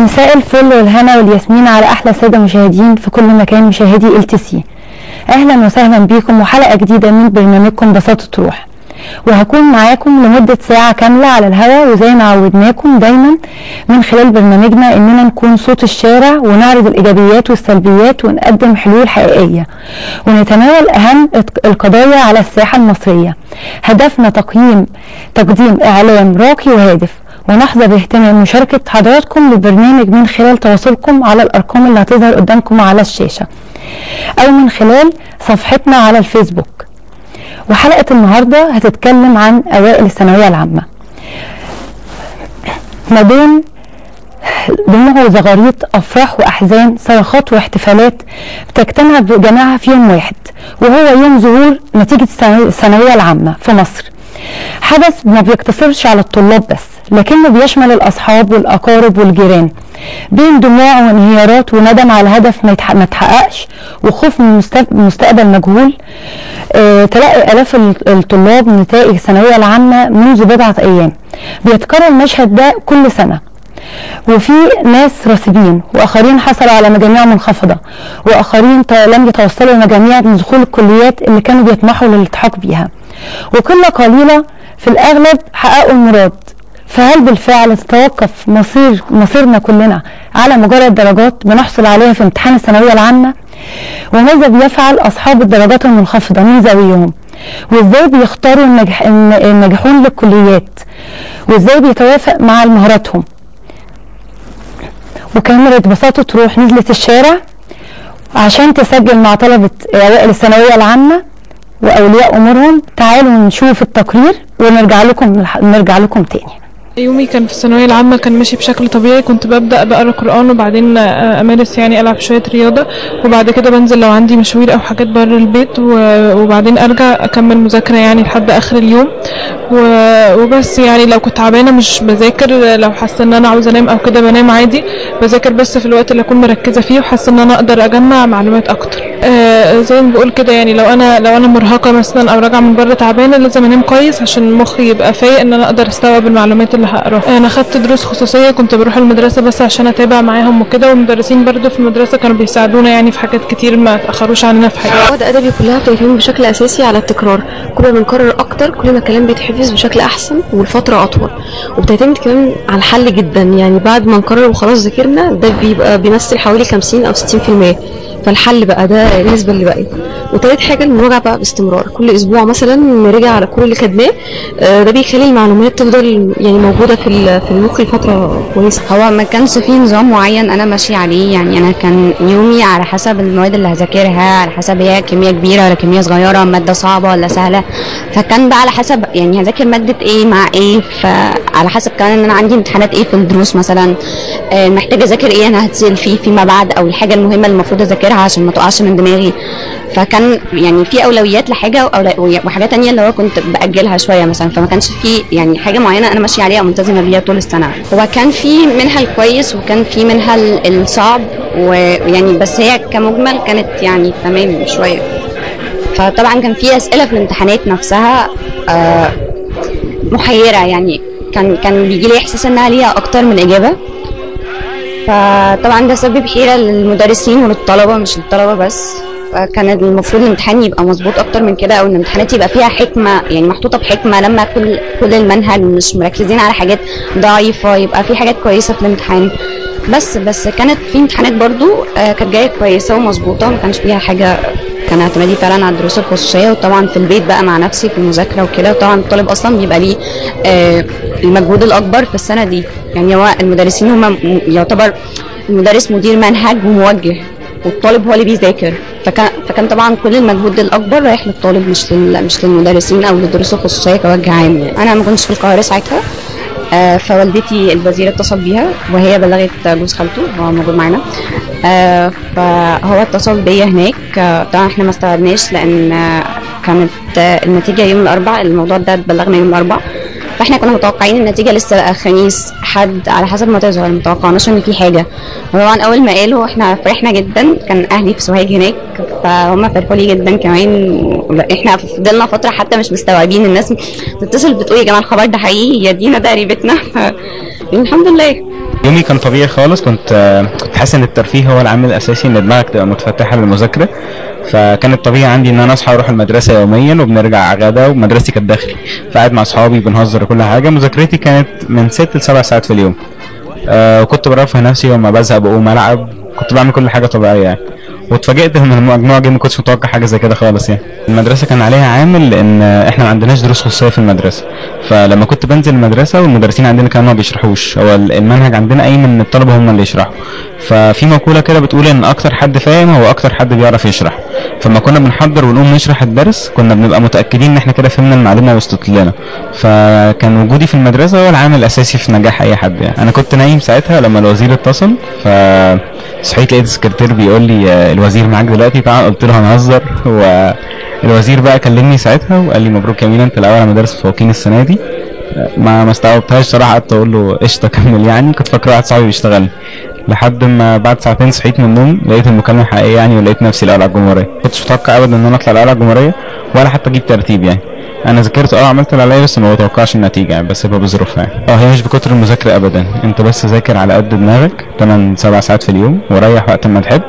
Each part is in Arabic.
مساء الفل والهنا والياسمين على أحلى سادة مشاهدين في كل مكان مشاهدي ال سي أهلا وسهلا بيكم وحلقة جديدة من برنامجكم بساطة روح. وهكون معاكم لمدة ساعة كاملة على الهواء وزي ما عودناكم دايما من خلال برنامجنا إننا نكون صوت الشارع ونعرض الإيجابيات والسلبيات ونقدم حلول حقيقية. ونتناول أهم القضايا على الساحة المصرية. هدفنا تقييم تقديم إعلام راقي وهادف. ونحظى باهتمام مشاركة حضراتكم للبرنامج من خلال تواصلكم على الأرقام اللي هتظهر قدامكم على الشاشة أو من خلال صفحتنا على الفيسبوك. وحلقة النهاردة هتتكلم عن أوائل الثانوية العامة. ما بين دموع وزغاريط أفراح وأحزان صرخات واحتفالات بتجتمع بجماعة في يوم واحد وهو يوم ظهور نتيجة الثانوية العامة في مصر. حدث ما بيقتصرش على الطلاب بس لكنه بيشمل الأصحاب والأقارب والجيران. بين دموع وانهيارات وندم على هدف ما يتحققش وخوف من مستقبل مجهول. آه تلاقي آلاف الطلاب نتائج الثانوية العامة منذ بضعة أيام. بيتكرر المشهد ده كل سنة. وفي ناس راسبين وآخرين حصلوا على مجاميع منخفضة وآخرين لم يتوصلوا لمجاميع من دخول الكليات اللي كانوا بيطمحوا للالتحاق بيها. وقله قليلة في الأغلب حققوا المراد. فهل بالفعل تتوقف مصير مصيرنا كلنا على مجرد درجات بنحصل عليها في امتحان الثانوية العامة؟ وماذا بيفعل أصحاب الدرجات المنخفضة؟ من زاويهم؟ وإزاي بيختاروا النجح الناجحون للكليات؟ وإزاي بيتوافق مع مهاراتهم؟ وكاميرا بساطة تروح نزلت الشارع عشان تسجل مع طلبة أوائل الثانوية العامة. وأولياء أمورهم تعالوا نشوف التقرير ونرجع لكم نرجع لكم تاني. يومي كان في الثانوية العامة كان ماشي بشكل طبيعي. كنت ببدأ بقرأ قرآن وبعدين أمارس يعني ألعب شوية رياضة. وبعد كده بنزل لو عندي مشاوير أو حاجات بره البيت. وبعدين أرجع أكمل مذاكرة يعني لحد آخر اليوم. وبس يعني لو كنت تعبانة مش بذاكر. لو حاسة إن أنا عاوزة أنام أو كده بنام عادي. بذاكر بس في الوقت اللي أكون مركزة فيه وحاسة إن أنا أقدر أجمع معلومات أكتر. آه زي ما بقول كده يعني لو أنا لو أنا مرهقة مثلا أو راجعة من بره تعبانة لازم أنام كويس عشان مخي يبقى فايق إن أنا أقدر أستوعب المعلومات اللي هقراها أنا خدت دروس خصوصية كنت بروح المدرسة بس عشان أتابع معاهم وكده والمدرسين برضو في المدرسة كانوا بيساعدونا يعني في حاجات كتير ما تأخروش عننا في حاجة. مواد أدبي كلها بتعتمد بشكل أساسي على التكرار. كل ما بنكرر أكتر كل ما الكلام بيتحفظ بشكل أحسن والفترة أطول. وبتعتمد كمان على الحل جدا. يعني بعد ما نكرر وخلاص ذاكرنا ده بيبقى بيمثل حوالي 50 أو 60% فالحل بقى ده النسبة اللي بقت وتالت حاجة المراجعه بقى باستمرار. كل أسبوع مثلا نراجع على كل اللي خدناه ده بيخلي المعلومات تفضل يعني موجودة في في المخ لفترة كويسة. هو ما كانش فيه نظام معين أنا ماشي عليه. يعني أنا كان يومي على حسب المواد اللي هذاكرها على حسب هي كميه كبيرة ولا كميه صغيرة مادة صعبة ولا سهلة. فكان بقى على حسب يعني هذاكر مادة إيه مع إيه فعلى حسب كمان إن أنا عندي امتحانات إيه في الدروس مثلا. محتاجة أذاكر إيه أنا هتسأل فيه فيما بعد أو الحاجة المهمة اللي المفروض أذاكرها. عشان ما تقعش من دماغي. فكان يعني في أولويات لحاجة وحاجات تانية اللي هو كنت بأجلها شوية مثلا. فما كانش في يعني حاجة معينة أنا ماشية عليها وملتزمة بيها طول السنة. هو كان في منها الكويس وكان في منها الصعب ويعني بس هي كمجمل كانت يعني تمام شوية. فطبعا كان في أسئلة في الامتحانات نفسها آه محيرة يعني. كان كان بيجي لي إحساس إنها ليها أكتر من إجابة. فطبعا ده سبب حيرة للمدرسين وللطلبة مش للطلبة بس. فكان المفروض الامتحان يبقى مظبوط أكتر من كده أو الامتحانات يبقى فيها حكمة يعني محطوطة بحكمة لما كل كل المنهج مش مركزين على حاجات ضعيفة يبقى في حاجات كويسة في الامتحان. بس بس كانت في امتحانات برضو آه كانت جاية كويسة ومظبوطة ما كانش فيها حاجة كان اعتمادي فعلا على الدروس الخصوصية وطبعا في البيت بقى مع نفسي في المذاكره وكده. وطبعا الطالب أصلا بيبقى ليه آه المجهود الأكبر في السنة دي. يعني هو المدرسين هم يعتبر المدرس مدير منهج وموجه والطالب هو اللي بيذاكر. فكان فكان طبعا كل المجهود الأكبر رايح للطالب مش لل مش للمدرسين أو للدروس الخصوصية كوجه عام يعني. أنا ما كنتش في القاهرة ساعتها آه فوالدتي الوزير اتصل بيها وهي بلغت جوز خالته هو موجود معانا. آه فهو اتصل بيا هناك. آه طبعا إحنا ما استوعبناش لأن آه كانت النتيجة يوم الأربعاء الموضوع ده اتبلغنا يوم الأربعاء. فاحنا كنا متوقعين النتيجة لسه خميس حد على حسب ما تظهر ما توقعناش إن في حاجة. وطبعا أول ما قالوا إحنا فرحنا جدا كان أهلي في سوهاج هناك فهم فرحوا لي جدا كمان. إحنا فضلنا فترة حتى مش مستوعبين الناس بتتصل بتقول يا جماعة الخبر ده حقيقي؟ يا دينا ده قريبتنا. الحمد لله. يومي كان طبيعي خالص كنت آه، حاسس إن الترفيه هو العامل الأساسي إن دماغك تبقى متفتحة للمذاكرة. فكان الطبيعي عندي إن أنا أصحى أروح المدرسة يوميا وبنرجع غدا ومدرستي كانت داخلي. فقاعد مع أصحابي بنهزر وكل حاجة. مذاكرتي كانت من ست لسبع ساعات في اليوم. آه وكنت برفه نفسي لما بزهق بقوم ألعب. كنت بعمل كل حاجة طبيعية يعني. واتفاجئت من المجموعه دي ما كنتش متوقع حاجة زي كده خالص يعني. المدرسة كان عليها عامل لأن إحنا ما عندناش دروس خصوصية في المدرسة. فلما كنت بنزل المدرسة والمدرسين عندنا كانوا ما بيشرحوش. هو المنهج عندنا قايم إن الطلبة هم اللي يشرحوا. ففي مقولة كده بتقول إن أكتر حد فاهم هو أكتر حد بيعرف يشرح. فلما كنا بنحضر ونقوم نشرح الدرس كنا بنبقى متأكدين إن إحنا كده فهمنا المعلومة وصلت لنا. فكان وجودي في المدرسة هو العامل الأساسي في نجاح أي حد يعني. أنا كنت نايم ساعتها لما الوزير اتصل ف صحيت لقيت السكرتير بيقول لي الوزير معاك دلوقتي؟ تعال. قلت له هنهزر. والوزير بقى كلمني ساعتها وقال لي مبروك يا مينا أنت الأول على مدارس متفوقين السنة دي. ما ما استوعبتهاش صراحة قعدت أقول له قشطة كمل. يعني كنت فاكر واحد صاحبي بيشتغلني. لحد ما بعد ساعتين صحيت من النوم لقيت المكالمة حقيقيه يعني ولقيت نفسي الأول على الجمهورية. كنتش متوقع ابدا إن أنا أطلع الأول على الجمهورية ولا حتى أجيب ترتيب يعني. أنا ذاكرت آه عملت اللي عليا بس ما بتوقعش النتيجة يعني بس يبقى بظروفها يعني. آه هي مش بكتر المذاكرة ابدا. أنت بس ذاكر على قد دماغك 8 7 ساعات في اليوم وريح وقت ما تحب.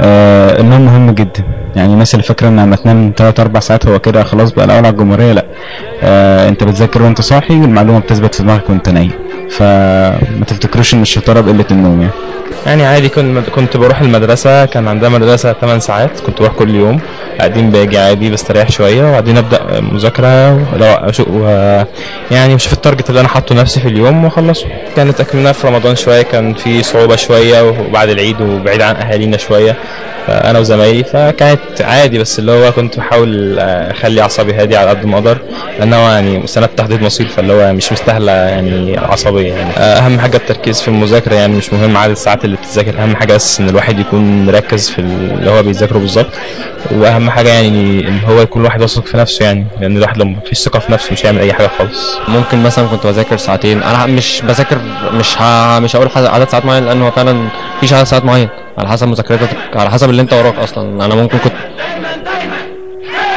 آه النوم مهم جدا. يعني الناس اللي فاكرة ان لما تنام 3 4 ساعات هو كده خلاص بقى الأول على الجمهورية لأ. آه أنت بتذاكر وأنت صاحي والمعلومة بتثبت في دماغك وأنت نايم. فما تفتكروش إن الشطاره بقله النوم يعني. يعني عادي كنت كنت بروح المدرسة كان عندها مدرسة 8 ساعات كنت بروح كل يوم. بعدين باجي عادي بستريح شوية وبعدين أبدأ مذاكرة و- يعني بشوف التارجت اللي أنا حاطه نفسي في اليوم وأخلصه كانت أكملنا في رمضان شوية كان في صعوبة شوية وبعد العيد وبعيد عن أهالينا شوية أنا وزمايلي فكانت عادي. بس اللي هو كنت بحاول أخلي أعصابي هادية على قد ما أقدر لأن هو يعني سنة تحديد مصير فاللي هو مش مستاهلة يعني عصبية يعني. أهم حاجة التركيز في المذاكرة يعني مش مهم عدد الساعات اللي بتذاكر أهم حاجة بس إن الواحد يكون مركز في اللي هو بيذاكره بالظبط. وأهم حاجة يعني إن هو يكون الواحد واثق في نفسه يعني لأن الواحد لو مفيش ثقة في نفسه مش هيعمل أي حاجة خالص. ممكن مثلا كنت بذاكر ساعتين. أنا مش بذاكر مش ه... مش هقول عدد ساعات معين لأن هو فعلا مفيش عدد ساعات معين. على حسب مذاكرتك على حسب اللي أنت وراك أصلا. أنا ممكن كنت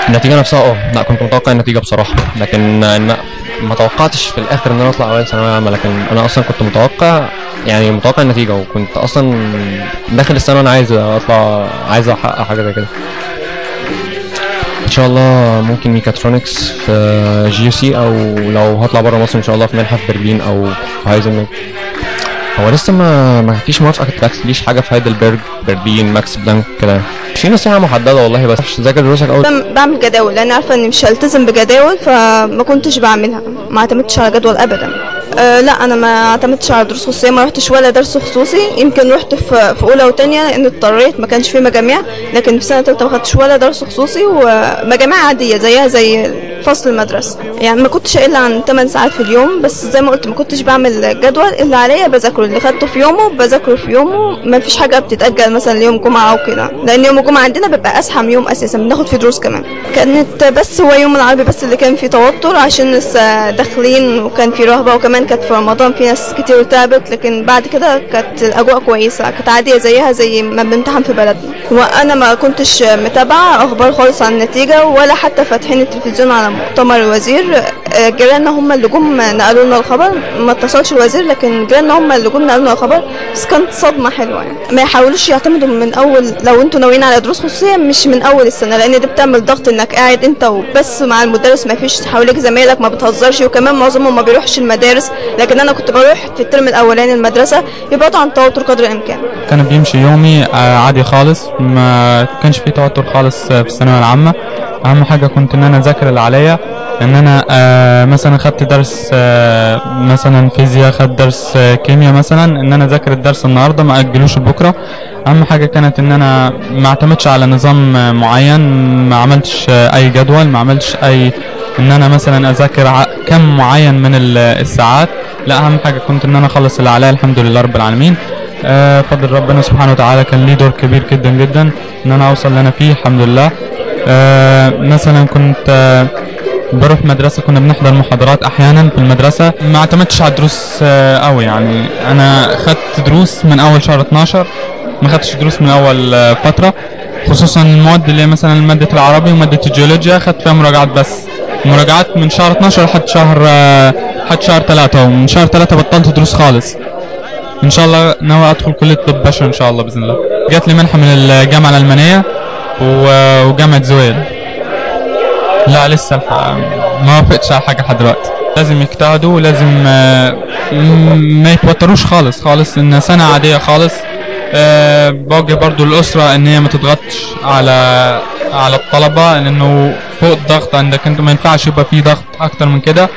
النتيجة نفسها آه لا كنت متوقع النتيجة بصراحة. لكن إن ما توقعتش في الآخر إن أنا أطلع اوائل ثانوية عامة لكن أنا أصلا كنت متوقع يعني متوقع النتيجة وكنت أصلا داخل السنة وأنا عايز أطلع عايز أحقق حاجة زي كده. إن شاء الله ممكن ميكاترونكس في GUC أو لو هطلع بره مصر إن شاء الله في منحه في برلين أو في هايزنبرج هو لسه ما ما فيش موافقة كانت ليش حاجة في هايدلبرج برلين ماكس بلانك كده. في نصيحة محددة والله بس ذاكر دروسك أول. بعمل- جداول. لأن عارفة إني مش هلتزم بجداول فما كنتش بعملها. ما اعتمدتش على جدول ابدا. أه لا أنا ما اعتمدتش على دروس خصوصية ما رحتش ولا درس خصوصي. يمكن رحت في في أولى وثانيه لأن اضطريت ما كانش في مجاميع. لكن في سنة ثالثه ما خدتش ولا درس خصوصي ومجاميع عادية زيها زي فصل المدرسة. يعني ما كنتش أقل عن 8 ساعات في اليوم بس زي ما قلت ما كنتش بعمل جدول اللي عليا بذاكره اللي خدته في يومه بذاكره في يومه. ما فيش حاجة بتتأجل مثلا ليوم جمعة أو كده لأن يوم الجمعة عندنا بيبقى أزحم يوم أساسا بناخد فيه دروس كمان. كانت بس هو يوم العربي بس اللي كان فيه توتر عشان داخلين وكان في رهبة وكمان كانت في رمضان في ناس كتير تعبت لكن بعد كده كانت الأجواء كويسة كانت عادية زيها زي ما بنمتحن في بلدنا. وأنا ما كنتش متابعة أخبار خالص عن النتيجة ولا حتى فاتحين التلفزيون على مؤتمر الوزير. آه، جيراننا هم اللي جم نقلوا لنا الخبر. ما اتصلش الوزير لكن جيراننا هم اللي جم نقلوا لنا الخبر. بس كانت صدمة حلوة يعني. ما يحاولوش يعتمدوا من أول لو أنتوا ناويين على دروس خصوصية مش من أول السنة لأن دي بتعمل ضغط إنك قاعد أنت وبس مع المدرس ما فيش حواليك زمايلك ما بتهزرش. وكمان معظمهم ما بيروحش المدارس لكن أنا كنت بروح في الترم الأولاني المدرسة يبعدوا عن التوتر قدر الإمكان. كان بيمشي يومي آه، عادي خالص. ما كانش فيه توتر خالص آه، في الثانوية العامة. أهم حاجة كنت إن أنا أذاكر اللي عليا. إن أنا آه، مثلا خدت درس مثلا فيزياء خدت درس كيمياء مثلا إن أنا أذاكر الدرس النهارده ما أجلوش لبكرة. أهم حاجة كانت إن أنا ما اعتمدش على نظام معين ما عملتش أي جدول ما عملتش أي إن أنا مثلا أذاكر كم معين من ال- الساعات. لا أهم حاجة كنت إن أنا أخلص اللي عليا الحمد لله رب العالمين. آه، فضل ربنا سبحانه وتعالى كان ليه دور كبير جدا جدا إن أنا أوصل اللي أنا فيه الحمد لله. آه، مثلا كنت آه، بروح مدرسة كنا بنحضر محاضرات أحيانا في المدرسة. ما اعتمدتش على الدروس آه، أوي يعني. أنا خدت دروس من أول شهر 12 ما خدتش دروس من أول آه، فترة. خصوصا المواد اللي مثلا مادة العربي ومادة الجيولوجيا خدت فيها مراجعات بس. مراجعات من شهر 12 لحد شهر آه، لحد شهر ثلاثة ومن شهر ثلاثة بطلت دروس خالص. إن شاء الله ناوي أدخل كلية طب بشر إن شاء الله بإذن الله. جات لي منحة من الجامعة الألمانية و- وجامعة زويل. لا لسه الح- ما وافقتش على حاجة لحد دلوقتي. لازم يجتهدوا ولازم آه، ما يتوتروش خالص. خالص إن سنة عادية خالص. آه، بوجه برضو الأسرة إن هي ما تضغطش على على الطلبة لأنه فوق الضغط عندك أنت ما ينفعش يبقى في ضغط أكتر من كده.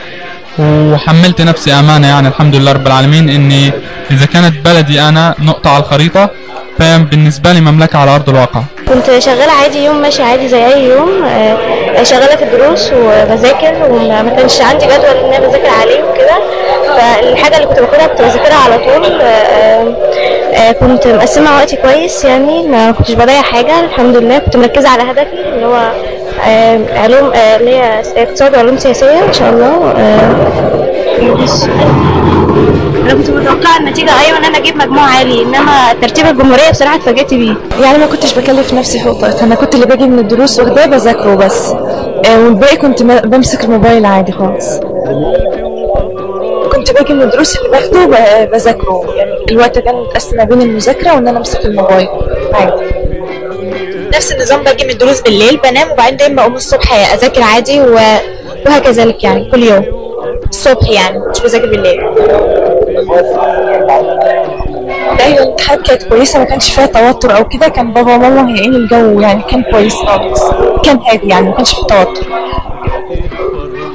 وحملت نفسي أمانة يعني الحمد لله رب العالمين إني إذا كانت بلدي أنا نقطة على الخريطة فبالنسبة لي مملكة على أرض الواقع. كنت شغالة عادي يوم ماشي عادي زي أي يوم. آه، شغالة في الدروس وبذاكر وما ما كانش عندي جدول إن أنا بذاكر عليه وكده. فالحاجة اللي كنت باخدها كنت بذاكرها على طول آه، آه، كنت مقسمة وقتي كويس يعني ما كنتش بضيع حاجة الحمد لله. كنت مركزة على هدفي اللي هو آه، علوم آه، اللي هي اقتصاد وعلوم سياسية إن شاء الله. آه، أنا كنت متوقعة النتيجة أيوه إن أنا أجيب مجموع عالي إنما ترتيب الجمهورية بصراحة اتفاجئت بيه. يعني ما كنتش بكلف نفسي طاقتي أنا كنت اللي باجي من الدروس واخداه بذاكره بس. آه، والباقي كنت بمسك الموبايل عادي خالص. كنت باجي من الدروس اللي باخده بذاكره. يعني الوقت كان متقسم ما بين المذاكرة وإن أنا أمسك الموبايل. عادي نفس النظام باجي من الدروس بالليل بنام وبعدين بقوم الصبح أذاكر عادي و... وهكذلك يعني كل يوم. الصبح يعني مش بذاكر بالليل. أيوه الامتحانات كانت كويسة ما كانش فيها توتر أو كده. كان بابا وماما هيئين الجو يعني كان كويس خالص. كان هادي يعني ما كانش فيه توتر.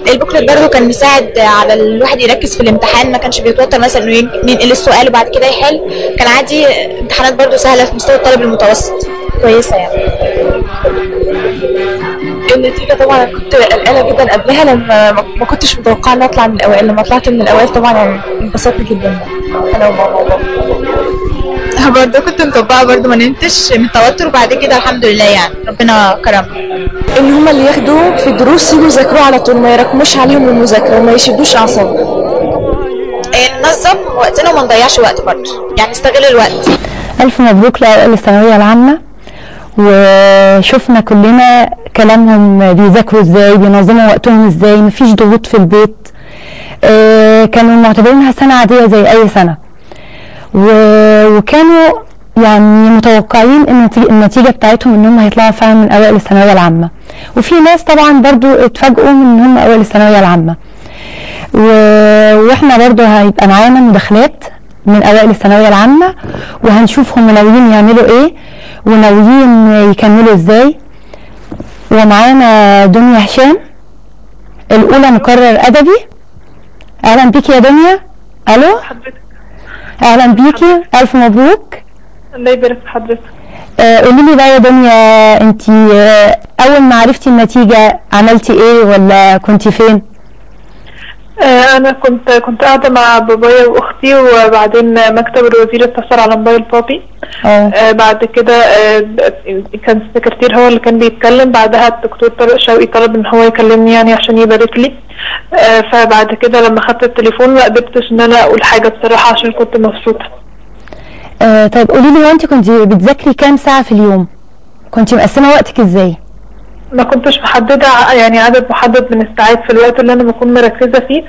البوكلت برضه كان مساعد على الواحد يركز في الامتحان ما كانش بيتوتر مثلا إنه ين- ينقل السؤال وبعد كده يحل. كان عادي امتحانات برضه سهلة في مستوى الطالب المتوسط. كويسة يعني. النتيجة طبعا كنت قلقانة جدا قبلها لما ما كنتش متوقعة إني أطلع من الأوائل. لما طلعت من الأوائل طبعا انبسطت جدا. أنا وماما وبابا برضه كنت مطبقه برضه ما نمتش من التوتر. وبعد كده الحمد لله يعني ربنا كرمني إن هما اللي ياخدوا في الدروس يجوا يذاكروا على طول ما يراكموش عليهم المذاكرة وما يشدوش أعصابهم. إيه، ننظم وقتنا وما نضيعش وقت برضه يعني نستغل الوقت. ألف مبروك لأوائل الثانوية العامة. وشفنا كلنا كلامهم بيذاكروا إزاي بينظموا وقتهم إزاي مفيش ضغوط في البيت. آه، كانوا معتبرينها سنة عادية زي أي سنة. و- وكانوا يعني متوقعين إن النتيجة- بتاعتهم إن هم هيطلعوا فعلا من أوائل الثانوية العامة. وفي ناس طبعا برضو اتفاجئوا من إن هم أوائل الثانوية العامة. و- وإحنا برضو هيبقى معانا مداخلات من أوائل الثانوية العامة وهنشوف هم ناويين يعملوا إيه وناويين يكملوا إزاي. ومعانا دنيا هشام الأولى مقرر أدبي. أهلا بيكي يا دنيا. ألو؟ أهلا بيكي. ألف مبروك. الله يبارك في حضرتك. آه، قولي لي بقى يا دنيا انت أول ما عرفتي النتيجة عملتي إيه ولا كنتي فين؟ آه، أنا كنت كنت قاعدة مع بابايا وأختي وبعدين مكتب الوزير اتصل على موبايل بابي. آه. آه، بعد كده آه، كان السكرتير هو اللي كان بيتكلم. بعدها الدكتور طارق شوقي طلب إن هو يكلمني يعني عشان يبارك لي. آه، فبعد كده لما خدت التليفون ما قدرتش إن أنا أقول حاجة بصراحة عشان كنت مبسوطة. آه طيب قولي لي أنت كنت بتذاكري كام ساعة في اليوم؟ كنت مقسمة وقتك إزاي؟ ما كنتش محددة يعني عدد محدد من الساعات في الوقت اللي أنا بكون مركزة فيه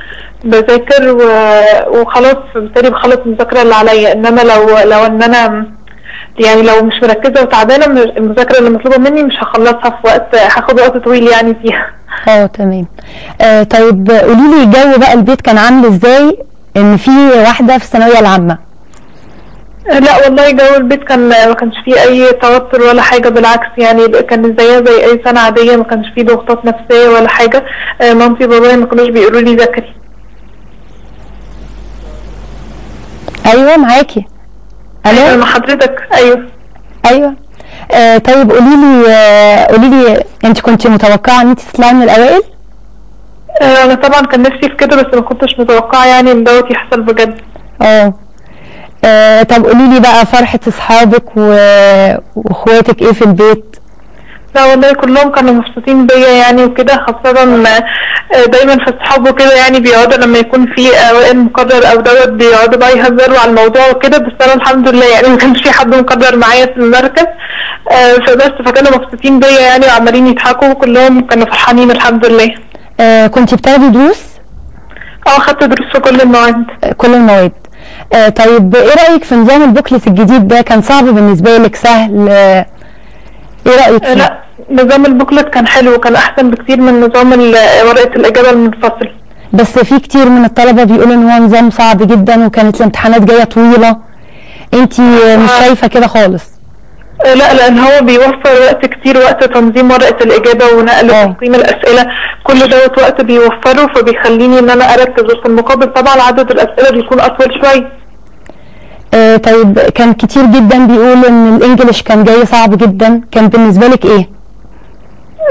بذاكر. وخلاص بالتالي بخلص المذاكرة اللي عليا. إنما لو لو إن أنا يعني لو مش مركزة وتعبانة المذاكرة اللي مطلوبة مني مش هخلصها في وقت هاخد وقت طويل يعني فيها. آه تمام. آه طيب قولي لي الجو بقى البيت كان عامل إزاي؟ إن في واحدة في الثانوية العامة. لا والله جو البيت كان ما كانش فيه أي توتر ولا حاجة بالعكس يعني كان زيها زي أي سنة عادية ما كانش فيه ضغوطات نفسية ولا حاجة. آه، مامتي وبابايا ما كانوش بيقولوا لي ذاكري أيوه معاكي. ألو؟ مع حضرتك. أيوه. أيوه. آه طيب قولي لي آه قولي لي أنت كنت متوقعة إن أنت تطلعي من الأوائل؟ آه، أنا طبعا كان نفسي في كده بس ما كنتش متوقعة يعني إن دوت يحصل بجد. آه. آه، طب قولي لي بقى فرحة أصحابك وأخواتك إيه في البيت؟ لا والله كلهم كانوا مبسوطين بيا يعني وكده خاصة آه، دايما في الصحاب وكده يعني بيقعدوا لما يكون في اوائل مقرر أو دوت بيقعدوا بقى يهزروا على الموضوع وكده بس أنا الحمد لله يعني ما كانش في حد مقرر معايا في المركز. آه، فبس فكانوا مبسوطين بيا يعني وعمالين يضحكوا وكلهم كانوا فرحانين الحمد لله. آه كنت بتاخدي دروس؟ آه خدت دروس في كل المواد. كل المواد. آه طيب إيه رأيك في نظام البوكلت الجديد ده؟ كان صعب بالنسبة لك سهل. آه إيه رأيك فيه؟ لا نظام البوكلت كان حلو وكان أحسن بكتير من نظام ورقة الإجابة المنفصل بس في كتير من الطلبة بيقولوا إن هو نظام صعب جدا وكانت الامتحانات جاية طويلة. انتي مش شايفة كده خالص؟ آه، لا لأن هو بيوفر وقت كتير وقت تنظيم ورقة الإجابة ونقل وتنظيم الأسئلة. كل دوت وقت بيوفره فبيخليني إن أنا أركز. وفي المقابل طبعا عدد الأسئلة بيكون أطول شوية. آه طيب كان كتير جدا بيقول إن الإنجليش كان جاي صعب جدا. كان بالنسبة لك إيه؟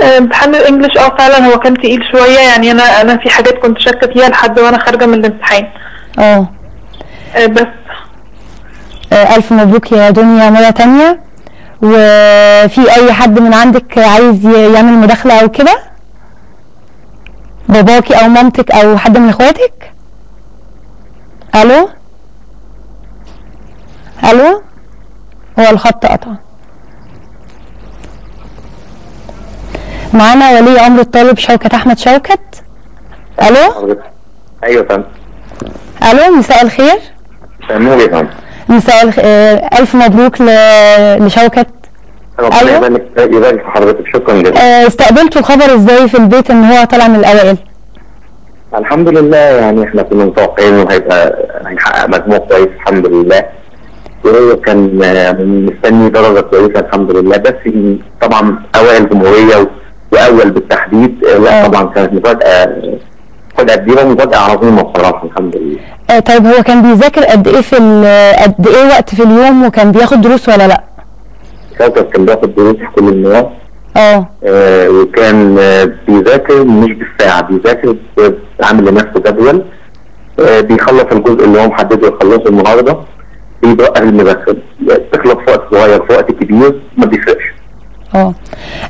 آه، امتحان الإنجليش آه فعلا هو كان تقيل شوية. يعني أنا أنا في حاجات كنت شاكة فيها لحد وأنا خارجة من الامتحان. آه. آه، بس. آه ألف مبروك يا دنيا مره تانية. وفي أي حد من عندك عايز يعمل مداخلة أو كده؟ باباكي أو مامتك أو حد من إخواتك؟ ألو؟ ألو؟ هو الخط قطع. معانا ولي أمر الطالب شوكت أحمد شوكت. ألو؟ أيوه فهمت ألو مساء الخير. نور يا فندم. مساء الخ... آه، ألف مبروك ل... لشوكت. ربنا أيوة. يبارك يبارك في حضرتك. شكرا جدا آه، استقبلتوا الخبر إزاي في البيت إن هو طلع من الأوائل؟ الحمد لله يعني إحنا كنا متوقعين إنه هيبقى هيحقق مجموع كويس الحمد لله. وهو كان آه، مستني درجة كويسة الحمد لله. بس طبعا أوائل جمهورية وأول بالتحديد آه، لا طبعا كانت مفاجأة مفاجأة كبيرة ومفاجأة عظيمة بصراحة الحمد لله. آه، طيب هو كان بيذاكر قد إيه في قد إيه وقت في اليوم وكان بياخد دروس ولا لأ؟ شاطر كان بياخد دروس في كل المواد آه. آه، وكان آه، بيذاكر مش بالساعة بيذاكر عامل لنفسه جدول. آه، بيخلص الجزء اللي هو محدده يخلصه النهارده. بيبقى المذاكرة تخلص في وقت صغير في وقت كبير ما بيفرقش. آه.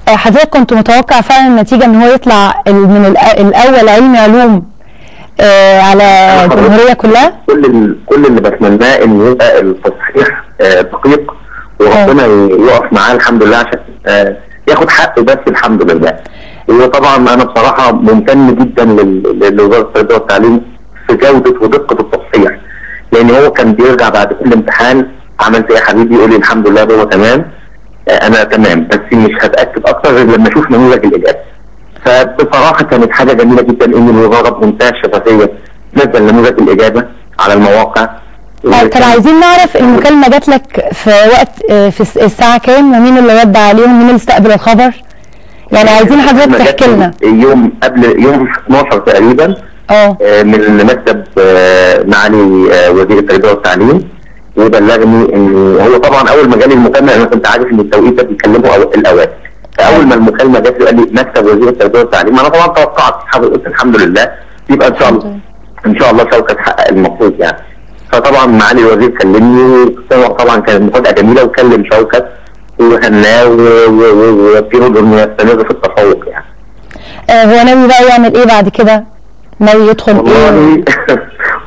آه، حضرتك كنت متوقع فعلا النتيجة إن هو يطلع من الأول علمي علوم آه، على الجمهورية كلها؟ كل كل اللي بتمناه إن يبقى التصحيح آه، دقيق وربنا يقف معاه الحمد لله عشان آه، ياخد حقه بس الحمد لله. وطبعا أنا بصراحة ممتن جدا لوزارة التربيه والتعليم في جودة ودقة التصحيح. لأن هو كان بيرجع بعد كل امتحان. عملت إيه يا حبيبي؟ يقول لي الحمد لله هو تمام. آه، أنا تمام. بس مش هتأكد أكتر غير لما أشوف نموذج الإجابة. فبصراحة كانت حاجة جميلة جدا إن الوزاره بمنتهى الشفافية. تنزل نموذج الإجابة على المواقع. آه، طب عايزين نعرف المكالمة جات لك في وقت آه، في الس- الساعة كام؟ ومين اللي رد عليهم؟ ومين اللي استقبل الخبر؟ يعني عايزين حضرتك تحكي لنا. يوم قبل يوم 12 تقريبا. آه. آه، من مكتب آه، معالي آه، وزير التربية والتعليم وبلغني ان هو طبعا أول ما جالي المكالمة أنا كنت عارف إن التوقيت ده بيكلموا أو- الاوقات فأول ما المكالمة جات قال لي مكتب وزير التربية والتعليم أنا طبعا توقعت قلت الحمد لله. يبقى إن شاء الله إن شاء الله شوكة تحقق المفروض يعني. فطبعا معالي الوزير كلمني وطبعا كانت مفاجأة جميلة وكلم شوكت وهناه ووجهه انه يستمر في التفوق يعني. هو ناوي بقى يعمل إيه بعد كده؟ ناوي يدخل إيه؟ والله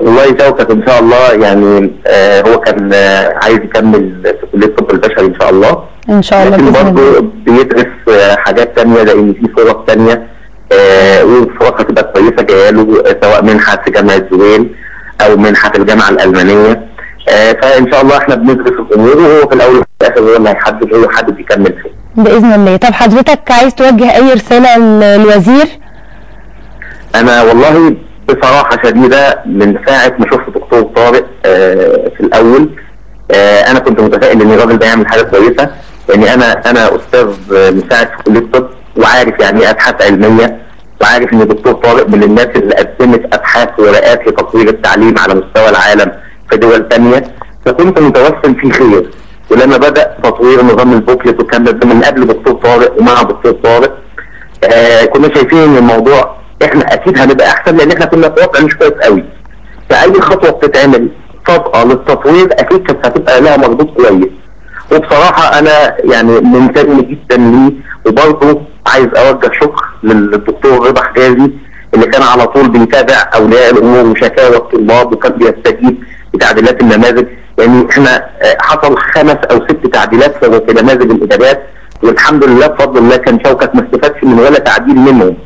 والله شوكت إن شاء الله. يعني آه هو كان آه عايز يكمل في كلية الطب البشري إن شاء الله. إن شاء الله لكن برضه بيدرس آه حاجات تانية لأن في فرص تانية آه وفرص هتبقى كويسة جاية له آه، سواء منحة في جامعة زويل أو منحة في الجامعة الألمانية. آه فإن شاء الله إحنا بندرس الأمور وهو في الأول وفي الآخر هو اللي هيحدد هو حابب يكمل فين بإذن الله. طب حضرتك عايز توجه أي رسالة للوزير أنا والله بصراحة شديدة من ساعة ما شفت دكتور طارق آه في الأول. آه أنا كنت متفائل ان الراجل ده يعمل حاجة كويسة. يعني أنا أنا أستاذ مساعد في كلية الطب وعارف يعني إيه أبحاث علمية وعارف إن الدكتور طارق من الناس اللي قدمت أبحاث ورقات لتطوير التعليم على مستوى العالم في دول تانية. فكنت متوسم فيه خير. ولما بدأ تطوير نظام البوكلت وكان من قبل دكتور طارق ومع دكتور طارق آه كنا شايفين إن الموضوع إحنا أكيد هنبقى احسن لأن إحنا كنا في وضع مش كويس قوي. فأي خطوة بتتعمل صادقه للتطوير أكيد كانت هتبقى لها مردود كويس. وبصراحة أنا يعني ممتن جدا ليه وبرضه عايز أوجه شكر للدكتور رضا حجازي اللي كان على طول بيتابع أولياء الأمور وشكاوى الطلاب وكان بيستجيب لتعديلات النماذج. يعني إحنا آه، حصل خمس أو ست تعديلات في نماذج الاجابات والحمد لله بفضل الله كان شوكت ما استفادش من ولا تعديل منهم.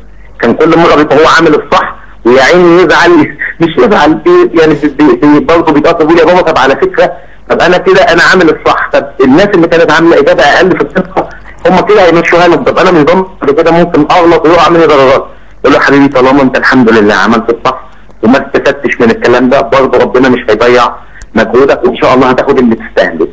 كان كل مرة بيبقى هو عامل الصح ويا عيني يزعل مش يزعل بي- يعني برضه بيتقطع بيقول يا بابا طب على فكرة طب أنا كده أنا عامل الصح. طب الناس اللي كانت عاملة إجابة أقل في الثقة هم كده هيمشوها لك طب أنا من ضمن كده ممكن أغلط ويقع مني درجات يقول له حبيبي طالما أنت الحمد لله عملت الصح وما استفدتش من الكلام ده برضه ربنا مش هيضيع مجهودك وإن شاء الله هتاخد اللي تستاهله.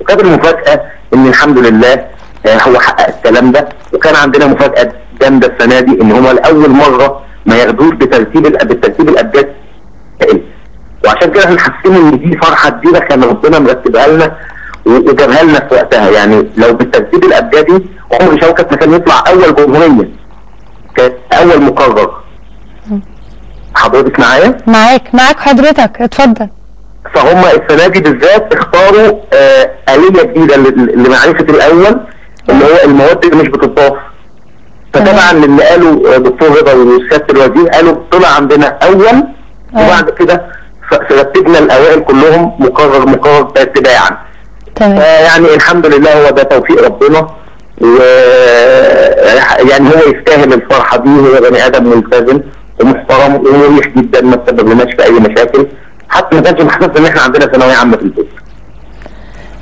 وكانت المفاجأة إن الحمد لله آه، هو حقق الكلام ده وكان عندنا مفاجأة جامدة السنة دي إن هم لأول مرة ما ياخدوش بترتيب بالترتيب الابجدي وعشان كده إحنا حاسين إن دي فرحة كبيرة كان ربنا مرتبها لنا وجابها لنا في وقتها. يعني لو بالترتيب الابجدي عمر شوكت ما كان يطلع أول جمهورية كان أول مقرر. حضرتك معايا؟ معاك معاك حضرتك. اتفضل. فهم السنة دي بالذات اختاروا آه آلية جديدة ل- لمعرفة الأول اللي هو المواد اللي مش بتضاف فطبعا اللي قالوا آه، دكتور رضا وسيادة الوزير قالوا طلع عندنا أول وبعد كده رتبنا الأوائل كلهم مقرر مقرر تباعا تمام. يعني الحمد لله هو ده توفيق ربنا و يعني هو يستاهل الفرحة دي هو بني آدم ملتزم ومحترم ومريح جدا ما تسبب لناش في أي مشاكل حتى ما كانش محسس إن إحنا عندنا ثانوية عامة في البيت.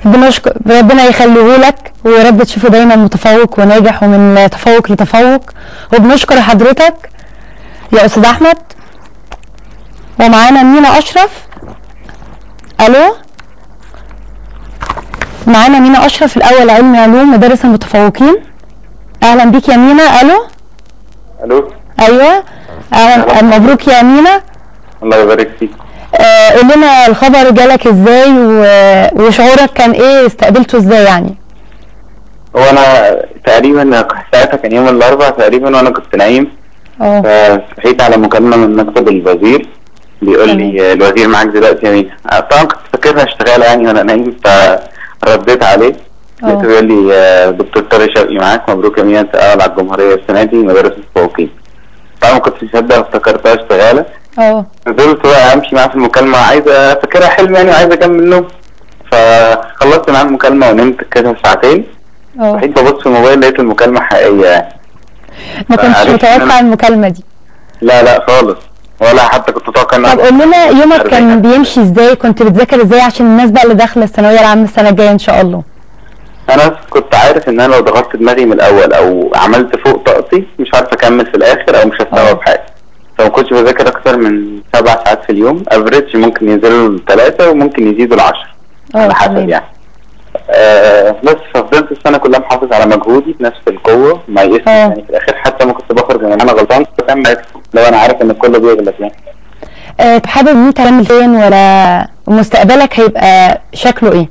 بنشكر ربنا يخليه لك ويا رب تشوفه دايما متفوق وناجح ومن تفوق لتفوق. وبنشكر حضرتك يا أستاذ أحمد. ومعانا مينا أشرف. ألو؟ معانا مينا أشرف الأول علمي علوم مدرس المتفوقين. أهلا بيك يا مينا. ألو؟ ألو؟ أيوه. أهلا مبروك يا مينا. الله يبارك فيك. آه، قول لنا الخبر جالك إزاي وشعورك كان إيه؟ استقبلته إزاي يعني؟ هو أنا تقريبا ساعتها كان يوم الأربعاء تقريبا وأنا كنت نايم. آه. فصحيت على مكالمة من مكتب الوزير بيقول لي الوزير معاك دلوقتي يا مينا طبعا كنت فاكرها اشتغال يعني وأنا نايم فرديت عليه. لقيته بيقول لي آه، دكتور طارق شوقي معاك مبروك يا مينا أنت اول على الجمهورية السنة دي مدرس متفوقين طبعا ما كنتش مصدق افتكرتها اشتغالة. آه. فضلت بقى أمشي معاه في المكالمة عايز فاكرها حلم يعني وعايز أكمل نوم. فخلصت معاه المكالمة ونمت كده ساعتين. صحيت ببص في الموبايل لقيت المكالمة حقيقية يعني. ما كنتش إن متوقع المكالمة دي. لا لا خالص ولا حتى كنت متوقع ان طب قول لنا يومك كان بيمشي إزاي؟ كنت بتذاكر إزاي عشان الناس بقى اللي داخلة الثانوية العامة السنة الجاية إن شاء الله؟ أنا كنت عارف إن أنا لو ضغطت دماغي من الأول أو عملت فوق طاقتي مش عارف أكمل في الآخر أو مش هستوعب حاجة. فما كنتش بذاكر أكتر من سبع ساعات في اليوم. افريج ممكن ينزلوا لثلاثه وممكن يزيدوا لعشرة على حسب يعني. آه بس ففضلت السنة كلها محافظ على مجهودي بنفس القوة ما يئستش يعني في الآخر حتى ما كنت بخرج من أنا غلطان بكمل لو أنا عارف إن الكل بيغلط يعني. آه، حابب إن أنت تعمل فين؟ ولا مستقبلك هيبقى شكله إيه؟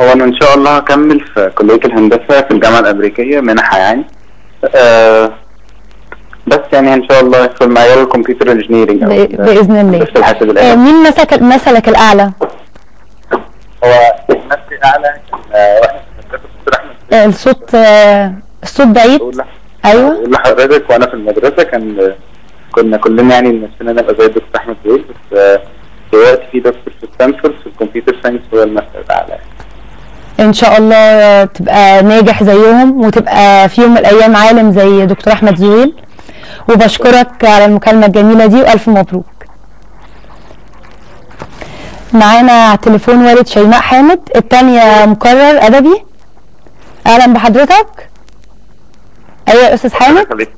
هو أنا إن شاء الله هكمل في كلية الهندسة في الجامعة الأمريكية منحة يعني. آه بس يعني إن شاء الله في مجال ال computer engineering بإذن الله. الحاسب آه، الالي مين مسك مثلك الأعلى؟ هو اعلى آه، آه، الصوت آه، الصوت بعيد. أيوه. بقول لحضرتك وأنا في المدرسة كان كنا كلنا يعني نفسنا نبقى زي الدكتور أحمد زويل بس دلوقتي في دكتور في ستانفورد في ال computer science هو المثل الأعلى. إن شاء الله تبقى ناجح زيهم وتبقى في يوم من الأيام عالم زي دكتور أحمد زويل. وبشكرك على المكالمة الجميلة دي وألف مبروك. معانا على التليفون والد شيماء حامد الثانية مقرر أدبي؟ أهلا بحضرتك. أيوه يا أستاذ حامد.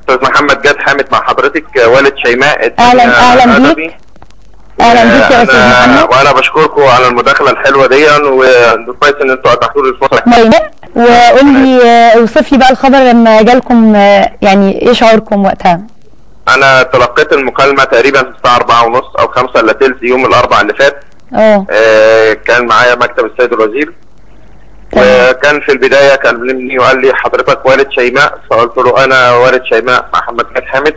أستاذ محمد جاد حامد مع حضرتك. والد شيماء أهلا أهلا. بيك. أهلا بيك يا أستاذ محمد. وأنا بشكركم على المداخلة الحلوة دي وكويس إن أنتوا اتاحتوا لي الفرصه وقول لي آه، اوصف لي بقى الخبر لما جالكم آه، يعني إيه شعوركم وقتها؟ أنا تلقيت المكالمة تقريبا في الساعة 4 ونص أو 5 إلا تلت يوم الأربعاء اللي فات. آه. آه، كان معايا مكتب السيد الوزير. وكان في البداية كلمني وقال لي حضرتك والد شيماء. فقلت له أنا والد شيماء محمد جاد حامد.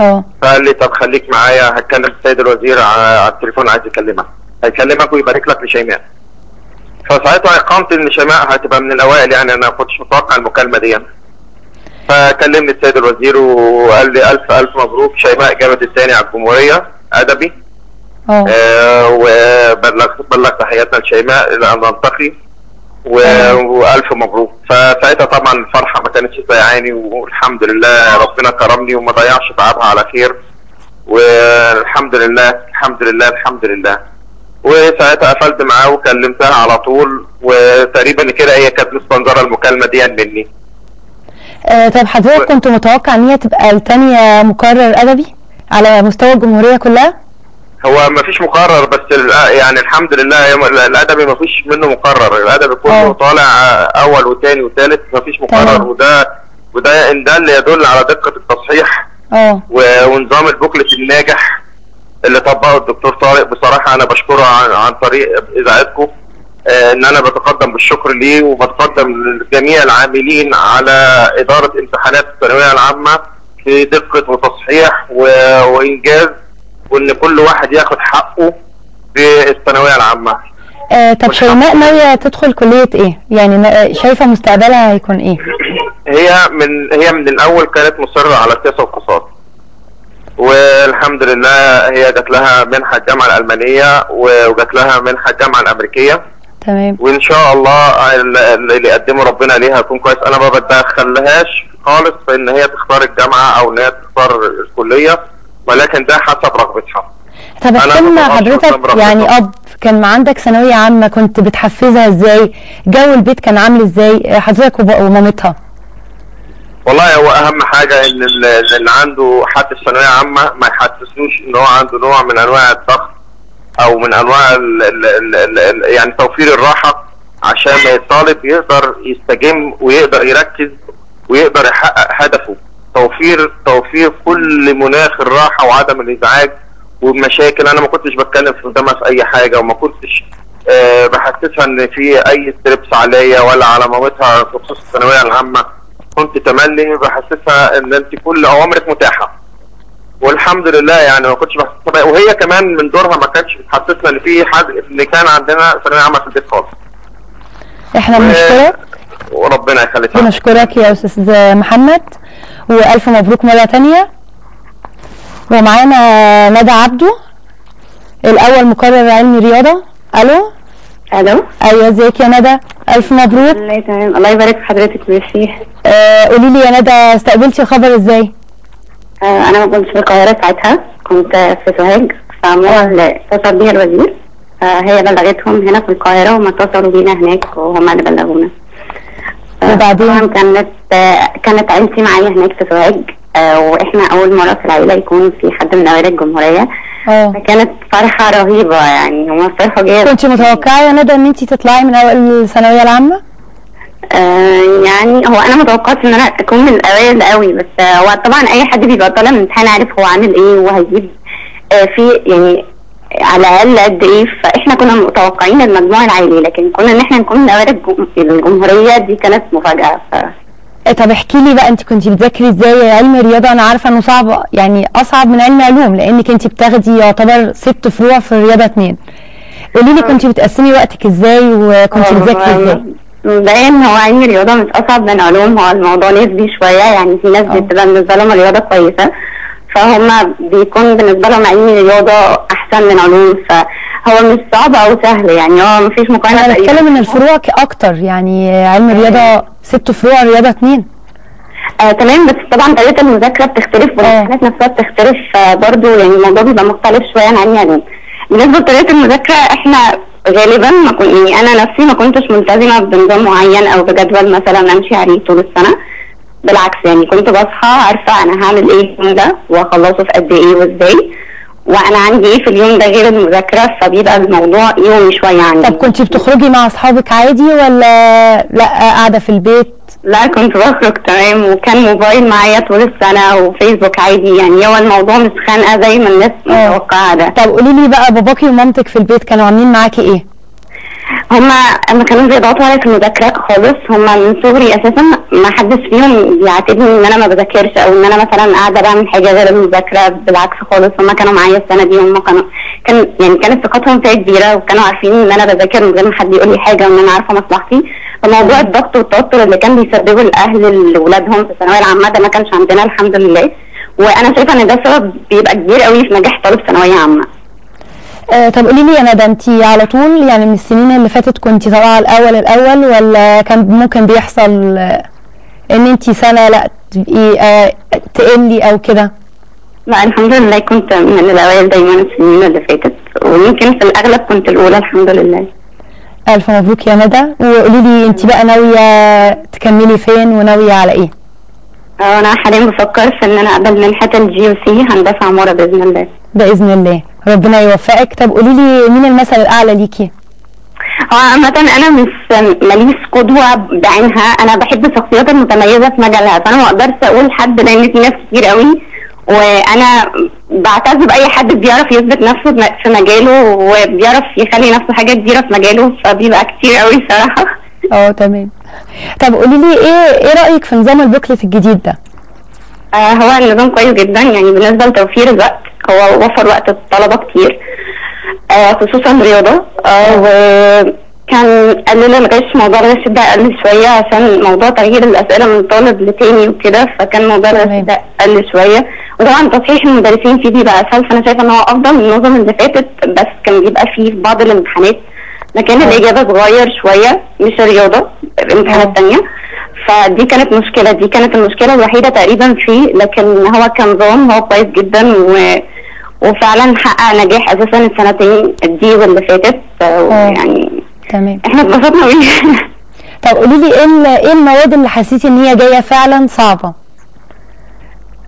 آه. فقال لي طب خليك معايا هتكلم السيد الوزير على التليفون عايز يكلمك. هيكلمك ويبارك لك لشيماء. فساعتها ايقنت ان شيماء هتبقى من الأوائل يعني أنا ما كنتش متوقع المكالمة دي. فكلمني السيد الوزير وقال لي ألف ألف مبروك شيماء جابت الثاني على الجمهورية. أدبي. آه. آه وبلغ بلغ تحياتنا لشيماء نلتقي. وألف مبروك. فساعتها طبعا الفرحة ما كانتش ضيعاني والحمد لله ربنا كرمني وما ضيعش تعبها على خير. والحمد لله الحمد لله الحمد لله. وساعتها قفلت معاه وكلمتها على طول. وتقريبا كده هي كانت مستنظرة المكالمة دي مني. آه طب حضرتك كنت متوقع إن هي تبقى التانية مقرر أدبي على مستوى الجمهورية كلها؟ هو ما فيش مقرر بس يعني الحمد لله الأدبي ما فيش منه مقرر. الأدبي كله طالع أول وثاني وثالث ما فيش مقرر. تمام. وده وده ان ده اللي يدل على دقة التصحيح آه. ونظام البوكلت الناجح اللي طبقه الدكتور طارق. بصراحة أنا بشكره عن, عن طريق إذاعتكم. إن أنا بتقدم بالشكر ليه وبتقدم لجميع العاملين على إدارة امتحانات الثانوية العامة في دقة وتصحيح وإنجاز وإن كل واحد ياخد حقه في الثانوية العامة آه طب شيماء ناوية تدخل كلية إيه؟ يعني نا- شايفة مستقبلها هيكون إيه؟ هي من هي من الأول كانت مصرة على السياسة والاقتصاد والحمد لله هي جات لها منحة الجامعة الألمانية وجات لها منحة الجامعة الأمريكية تمام وإن شاء الله ال- ال- اللي يقدمه ربنا ليها هيكون كويس أنا ما بتدخلهاش خالص في ان هي تختار الجامعة أو إن هي تختار الكلية ولكن ده حسب رغبتها طب احكي حضرتك يعني. أب كان عندك ثانوية عامة كنت بتحفزها إزاي؟ جو البيت كان عامل إزاي؟ حضرتك ومامتها والله هو أهم حاجة إن ال- اللي عنده حد في ثانوية عامة ما يحسسوش إن هو عنده نوع من أنواع الضغط أو من أنواع ال ال ال ال ال يعني توفير الراحة عشان الطالب يقدر يستجم ويقدر يركز ويقدر يحقق هدفه. توفير توفير كل مناخ الراحة وعدم الإزعاج والمشاكل. أنا ما كنتش بتكلم في قدامها في أي حاجة وما كنتش آه بحسسها إن في أي ستريبس عليا ولا على مامتها في خصوص الثانوية العامة. كنت تملي بحسسها إن أنت كل اوامرك متاحة. والحمد لله يعني ما كنتش بحسسها وهي كمان من دورها ما كانتش بتحسسنا إن في حد إن كان عندنا ثانوية عامة في البيت خالص. إحنا بنشكرك. وربنا يخليك. بنشكرك يا أستاذ محمد. وألف مبروك مرة تانية. ومعانا ندى عبده الأول مقرر علمي رياضة. ألو؟ ألو؟ أيوه إزيك يا ندى؟ ألف مبروك. الله تمام الله يبارك في حضرتك ميرسي آه قولي لي يا ندى استقبلتي الخبر إزاي؟ آه أنا ما كنتش في القاهرة ساعتها. كنت في سوهاج فعموما اتصل بيها الوزير. آه هي بلغتهم هنا في القاهرة وما اتصلوا بينا هناك وهم اللي بلغونا. وبعدين؟ كانت آه كانت عيلتي معايا هناك في سوهاج. آه وإحنا أول مرة في العيلة يكون في حد من أوائل الجمهورية. آه. فكانت فرحة رهيبة يعني هم فرحوا جدا كنت متوقعة يا ندى إن انت تطلعي من اوائل الثانوية العامة؟ آه يعني هو أنا متوقعت إن أنا أكون من الأوائل قوي بس آه هو طبعا أي حد بيبقى طالع من الامتحان عارف هو عامل إيه وهيجيب آه في يعني على الأقل قد إيه فإحنا كنا متوقعين المجموع العالي لكن كنا إن إحنا نكون من أوائل الجم- الجمهورية دي كانت مفاجأة ف... آه، طب احكي لي بقى أنت كنت بتذاكري إزاي؟ علم الرياضة أنا عارفة إنه صعب يعني أصعب من علم علوم لأنك أنت بتاخدي يعتبر ست فروع في الرياضة اتنين. قولي لي كنت بتقسمي وقتك إزاي وكنت بتذاكري إزاي؟ مبدئيا هو علم الرياضة مش أصعب من علوم؟ هو الموضوع نسبي شوية يعني في ناس بتبقى بالنسبة لهم الرياضة كويسة فهم بيكون بالنسبة لهم علم الرياضة أحسن من علوم فهو مش صعب أو سهل يعني هو مفيش مقارنة أنا. بتكلم إن الفروع أكتر يعني علم الرياضة ست فروع رياضه اتنين. آه تمام بس طبعا طريقة المذاكرة بتختلف والامتحانات نفسها بتختلف آه برضو يعني الموضوع بيبقى مختلف شوية عن علم. علوم بالنسبة لطريقة المذاكرة إحنا غالبا ما كن يعني أنا نفسي ما كنتش ملتزمة بنظام معين أو بجدول مثلا أمشي عليه طول السنة. بالعكس يعني كنت بصحى عارفة أنا هعمل إيه اليوم ده واخلصه في قد إيه وإزاي. وأنا عندي إيه في اليوم ده غير المذاكرة؟ فبيبقى الموضوع يومي شوية عندي. طب كنت بتخرجي مع أصحابك عادي ولا لأ قاعدة في البيت؟ لا كنت بخرج تمام. وكان موبايل معايا طول السنة وفيسبوك عادي يعني هو الموضوع مش خانقة زي ما الناس متوقعة ده. طب قولي لي بقى باباكي ومامتك في البيت كانوا عاملين معاكي إيه؟ هما ما كانوش بيضغطوا عليا في المذاكرة خالص هما من صغري أساسا ما حدش فيهم بيعاتبني إن أنا ما بذاكرش أو إن أنا مثلا قاعدة بعمل حاجة غير المذاكرة بالعكس خالص. هما كانوا معايا السنة دي هما كانوا كان يعني كانت ثقتهم فيا كبيرة وكانوا عارفين إن أنا بذاكر من غير ما حد يقول لي حاجة وإن أنا عارفة مصلحتي. فموضوع الضغط والتوتر اللي كان بيسببه الأهل لاولادهم في الثانوية العامة ده ما كانش عندنا الحمد لله. وأنا شايفة إن ده سبب بيبقى كبير قوي في نجاح طالب ثانوية عامة. آه طب قولي لي يا ندى انت على طول يعني من السنين اللي فاتت كنت طالعة الأول الأول ولا كان ممكن بيحصل آه، إن انت سنة لا تبقي آه تقلي أو كده؟ لا الحمد لله كنت من الأوائل دايما السنين اللي فاتت ويمكن في الأغلب كنت الأولى الحمد لله. ألف مبروك يا ندى وقولي لي انت بقى ناوية تكملي فين وناوية على إيه؟ أنا حاليا بفكر في إن أنا أقبل منحة ال GUC هندسه عماره بإذن الله. بإذن الله. ربنا يوفقك. طب قولي لي مين المثل الأعلى ليكي؟ هو عامة أنا مش ماليش قدوة بعينها. أنا بحب الشخصيات المتميزة في مجالها فأنا ما أقدرش أقول حد لأن في ناس كتير قوي وأنا بعتز بأي حد بيعرف يثبت نفسه في مجاله وبيعرف يخلي نفسه حاجة كبيرة في مجاله فبيبقى كتير قوي صراحة آه تمام. طب قولي لي إيه إيه رأيك في نظام البوكلت الجديد ده؟ آه هو النظام كويس جدا يعني بالنسبة لتوفير الوقت هو وفر وقت الطلبة كتير. آه خصوصا رياضة. آه وكان قلل الغش موضوع الغش ده قل شوية عشان موضوع تغيير الأسئلة من طالب لتاني وكده فكان موضوع الغش ده قل شوية. وطبعا تصحيح المدرسين فيه بيبقى أسهل فأنا شايفة إن هو أفضل من النظم اللي فاتت بس كان بيبقى فيه في بعض الامتحانات مكان الإجابة اتغير شوية مش الرياضة الامتحانات تانية. فدي كانت مشكلة دي كانت المشكلة الوحيدة تقريبا فيه لكن هو كنظام هو كويس جدا و وفعلا حقق نجاح أساسا السنتين دي واللي فاتت. آه، يعني تمام. إحنا اتبسطنا بيه طب قولي لي إيه إيه المواد اللي حسيتي إن هي جاية فعلا صعبة؟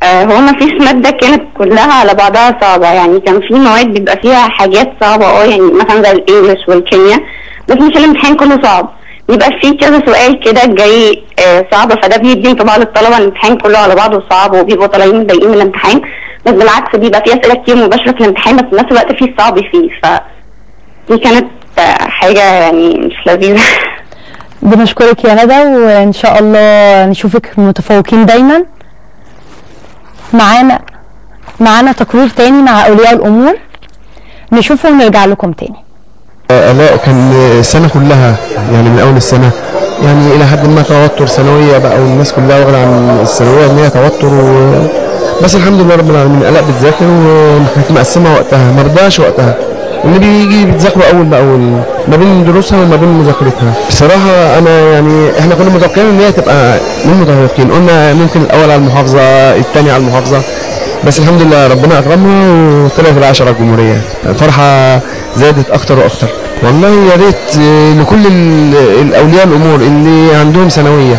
آه، هو ما فيش مادة كانت كلها على بعضها صعبة. يعني كان في مواد بيبقى فيها حاجات صعبة. آه يعني مثلا زي الإنجليش والكيمياء. بس مش الامتحان كله صعب. بيبقى في كذا سؤال كده جاي آه، صعب. فده بيدي انطباع للطلبة إن الامتحان كله على بعضه صعب وبيبقوا طالعين متضايقين من الامتحان. بس بالعكس بيبقى في أسئلة كتير مباشرة في الامتحان بس في نفس الوقت في صعب فيه. ف دي كانت آه، حاجة يعني مش لذيذة. بنشكرك يا ندى وإن شاء الله نشوفك متفوقين دايما. معانا معانا تقرير تاني مع أولياء الأمور نشوفه ونرجع لكم تاني. آلاء كان السنة كلها يعني من أول السنة. يعني إلى حد ما توتر ثانوية بقى والناس كلها واخدة عن الثانوية إن هي توتر و... بس الحمد لله رب العالمين آلاء بتذاكر وكانت مقسمة وقتها ما رضاش وقتها. اللي بيجي بتذاكروا أول بأول ما بين دروسها وما بين مذاكرتها. بصراحة أنا يعني إحنا كنا متوقعين إن هي تبقى من المتفوقين قلنا ممكن الأول على المحافظة الثاني على المحافظة. بس الحمد لله ربنا أكرمها وطلعت العشرة الجمهورية. الفرحة زادت أكتر وأكتر. والله يا ريت آه، لكل ال- الأولياء الأمور اللي عندهم ثانوية.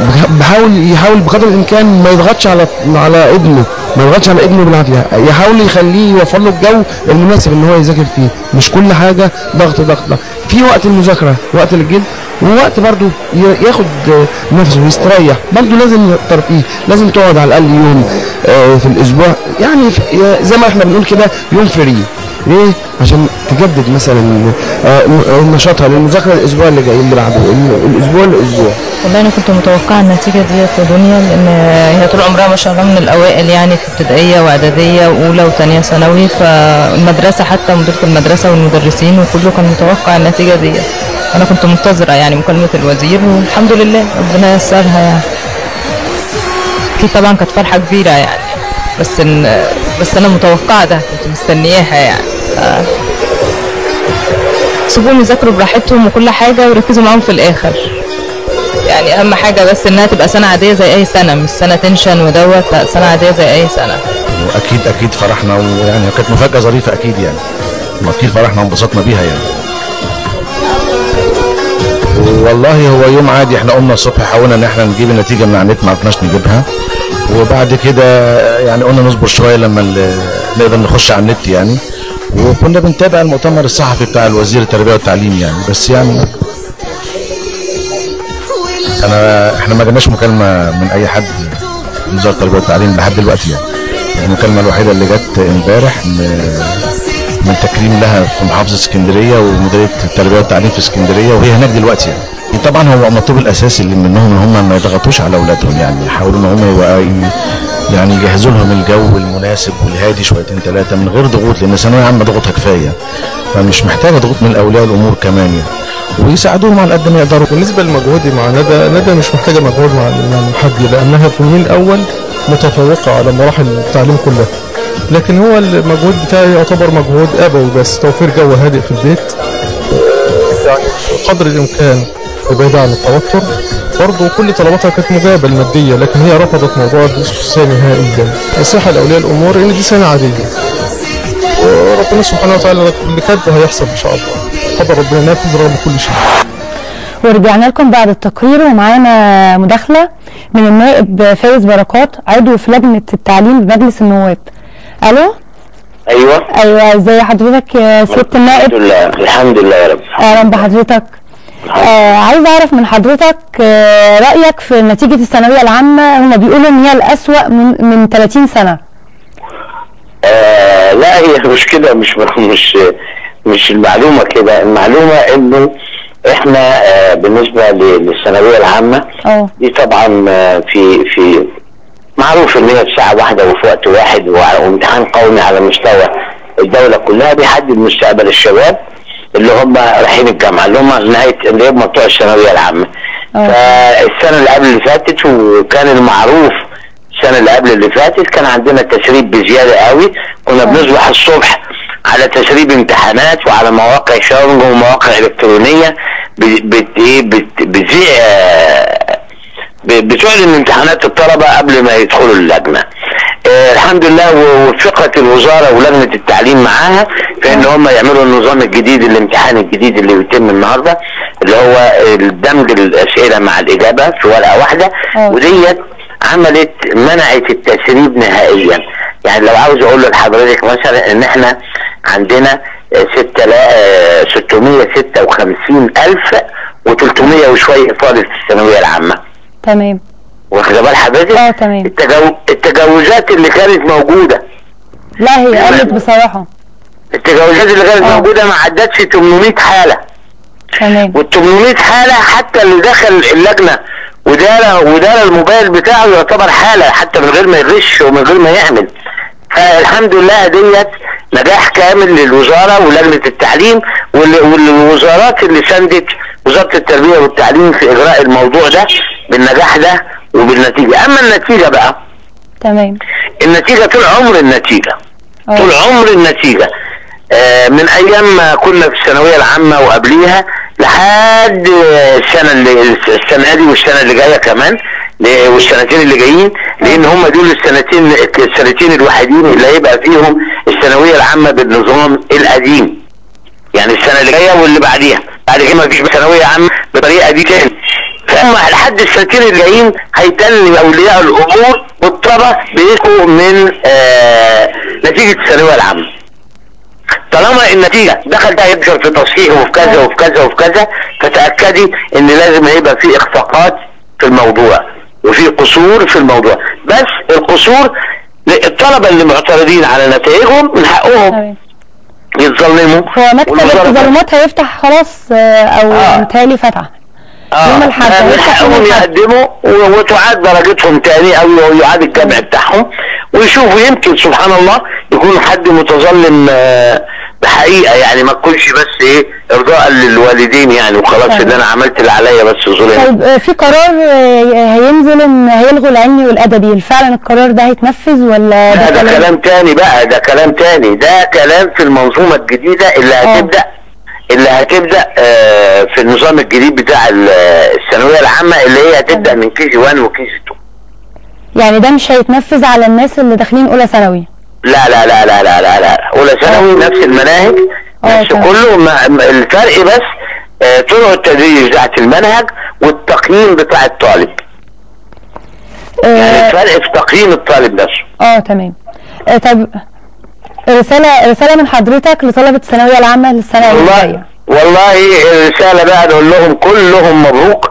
بح- بحاول يحاول بقدر الإمكان ما يضغطش على على ابنه. ما يضغطش على ابنه بالعافية. يحاول يخليه يوفر له الجو المناسب إن هو يذاكر فيه. مش كل حاجة ضغط ضغط. في وقت المذاكرة وقت للجد ووقت برضه ياخد نفسه ويستريح برضه لازم ترفيه. لازم تقعد على الأقل يوم آه، في الأسبوع. يعني زي ما إحنا بنقول كده يوم فري. ليه؟ عشان تجدد مثلا آه، م- نشاطها للمذاكره الأسبوع اللي جاي اللي بعده ال- الأسبوع الأسبوع والله أنا كنت متوقعة النتيجة ديت يا دنيا لأن هي طول عمرها ما شاء الله من الأوائل يعني في ابتدائية وإعدادية وأولى وثانية ثانوي فالمدرسة حتى مديرة المدرسة والمدرسين وكله كان متوقع النتيجة ديت. أنا كنت منتظرة يعني مكالمة الوزير والحمد لله ربنا يسرها يعني. أكيد طبعا كانت فرحة كبيرة يعني بس إن بس أنا متوقعة ده كنت مستنياها يعني. سيبوهم يذاكروا براحتهم وكل حاجة وركزوا معاهم في الآخر. يعني أهم حاجة بس إنها تبقى سنة عادية زي أي سنة مش سنة تنشن ودوت لأ سنة عادية زي أي سنة. وأكيد أكيد فرحنا ويعني كانت مفاجأة ظريفة أكيد يعني. وأكيد فرحنا وانبسطنا بيها يعني. والله هو يوم عادي إحنا قمنا الصبح حاولنا إن إحنا نجيب النتيجة من على النت ما عرفناش نجيبها. وبعد كده يعني قلنا نصبر شوية لما نقدر نخش على النت يعني. وكنا بنتابع المؤتمر الصحفي بتاع الوزير التربية والتعليم يعني بس يعني أنا إحنا ما جالناش مكالمة من أي حد من وزارة التربية والتعليم لحد دلوقتي يعني. المكالمة الوحيدة اللي جت امبارح من تكريم لها في محافظة اسكندرية ومديرية التربية والتعليم في اسكندرية وهي هناك دلوقتي يعني. طبعا هو المطلوب الاساسي اللي منهم إن هم ما يضغطوش على أولادهم يعني يحاولوا إن هم يعني يجهزوا لهم الجو المناسب والهادي شويتين ثلاثة من غير ضغوط لأن ثانوية عامة ضغوطها كفاية. فمش محتاجة ضغوط من اولياء الأمور كمان يعني. ويساعدوهم على قد ما يقدروا. بالنسبة لمجهودي مع ندى ندى مش محتاجة مجهود مع حد لأنها في اليوم الأول متفوقة على مراحل التعليم كلها. لكن هو المجهود بتاعي يعتبر مجهود أبوي بس توفير جو هادئ في البيت. يعني قدر الإمكان. وبعيدة عن التوتر. برضه كل طلباتها كانت مجابة المادية لكن هي رفضت موضوع الدروس الخصوصية نهائيا. نصيحة لأولياء الأمور إن دي سنة عادية. وربنا سبحانه وتعالى اللي كاتبه هيحصل إن شاء الله. قدر ربنا نافذ رغم كل شيء. ورجعنا لكم بعد التقرير ومعانا مداخلة من النائب فايز بركات عضو في لجنة التعليم بمجلس النواب. ألو؟ أيوه. أيوه ازي حضرتك يا سيادة النائب؟ الحمد لله الحمد لله يا رب. أهلا بحضرتك. آه عايز أعرف من حضرتك آه رأيك في نتيجة الثانوية العامة. هم بيقولوا إن هي الأسوأ من من 30 سنة. آه لا هي مش كده. مش مش مش المعلومة كده. المعلومة إنه إحنا آه بالنسبة للثانوية العامة آه دي طبعا آه، في في معروف إن هي في ساعة واحدة وفي وقت واحد وامتحان قومي على مستوى الدولة كلها بيحدد مستقبل الشباب. اللي هم رايحين الجامعة اللي هم نهاية اللي هم بتوع الثانوية العامة. فالسنة اللي قبل اللي فاتت وكان المعروف السنة اللي قبل اللي فاتت كان عندنا تسريب بزيادة قوي. كنا بنصبح الصبح على تسريب امتحانات وعلى مواقع شاورنج ومواقع إلكترونية. ب- بت إيه بت- بتذيع آه، بتعلن امتحانات الطلبة قبل ما يدخلوا اللجنة. آه الحمد لله ووفقت الوزارة ولجنة التعليم معاها في إن هم يعملوا النظام الجديد الامتحان الجديد اللي بيتم النهارده اللي هو دمج الأسئلة مع الإجابة في ورقة واحدة وديت عملت منعت التسريب نهائيا. يعني لو عاوز أقول لحضرتك مثلا إن إحنا عندنا آه، ستة لا آه، 656 ألف و300 وشوية طالب في الثانوية العامة. تمام. واخدة بال حضرتك؟ آه تمام. التجاو... التجاوزات اللي كانت موجودة. لا هي قلت بصراحة. التجاوزات اللي كانت موجودة ما عدتش 800 حالة. تمام. وال 800 حالة حتى اللي دخل اللجنة ودار ودار الموبايل بتاعه يعتبر حالة حتى من غير ما يغش ومن غير ما يعمل. فالحمد لله ديت نجاح كامل للوزارة ولجنة التعليم وال- والوزارات اللي ساندت وزارة التربية والتعليم في إجراء الموضوع ده. بالنجاح ده وبالنتيجة أما النتيجة بقى تمام. النتيجة طول عمر النتيجة. طول عمر النتيجة. آه، من أيام ما كنا في الثانوية العامة وقبليها لحد السنة اللي السنة دي والسنة اللي جاية كمان والسنتين اللي جايين لأن هم دول السنتين السنتين الوحيدين اللي هيبقى فيهم الثانوية العامة بالنظام القديم. يعني السنة اللي جاية واللي بعديها. بعد كده مفيش ثانوية عامة بالطريقة دي تاني. فهم لحد السنتين الجايين هيتم أولياء الأمور والطلبه بيقوا من آه نتيجة الثانوية العامة. طالما النتيجة دخل ده يبشر في تصحيح وفي كذا وفي كذا وفي كذا فتأكدي إن لازم هيبقى في إخفاقات في الموضوع وفي قصور في الموضوع. بس القصور الطلبه اللي معترضين على نتائجهم من حقهم يتظلموا. هو مكتب التظلمات هيفتح خلاص آه، أو متهيألي فتح. يوم من هيفتح يوم حقهم الأحد. يقدموا وتعاد درجتهم تاني أو يعاد الجمع بتاعهم. ويشوفوا يمكن سبحان الله يكون حد متظلم آه، بحقيقة. يعني ما تكونش بس إيه إرضاء للوالدين يعني وخلاص طيب. إن أنا عملت اللي عليا بس ظلم. طيب آه، في قرار آه، هينزل إن هيلغوا العلمي والادبي فعلا القرار ده هيتنفذ ولا لا ده كلام؟ تاني بقى ده كلام تاني. ده كلام في المنظومة الجديدة اللي هتبدأ اللي هتبدأ آه، في النظام الجديد بتاع ال- الثانوية العامة اللي هي هتبدأ من كي جي 1 وكي جي 2 يعني ده مش هيتنفذ على الناس اللي داخلين أولى ثانوي؟ لا لا لا لا لا لا لا. أولى ثانوي نفس المناهج نفس كله ما الفرق بس آه، طرق التدريس بتاعت المنهج والتقييم بتاع الطالب. يعني الفرق في تقييم الطالب نفسه. آه تمام. آه، طب رسالة رسالة من حضرتك لطلبة الثانوية العامة للسنة الجاية. والله الرسالة بقى نقول لهم كلهم مبروك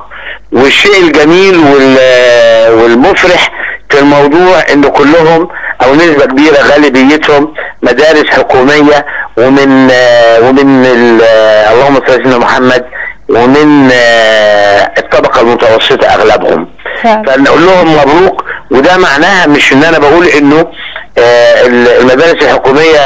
والشيء الجميل وال- والمفرح في الموضوع إن كلهم أو نسبة كبيرة غالبيتهم مدارس حكومية ومن ومن ال- اللهم صل على سيدنا محمد ومن الطبقة المتوسطة أغلبهم. فنقول لهم مبروك وده معناها مش إن أنا بقول إنه المدارس الحكومية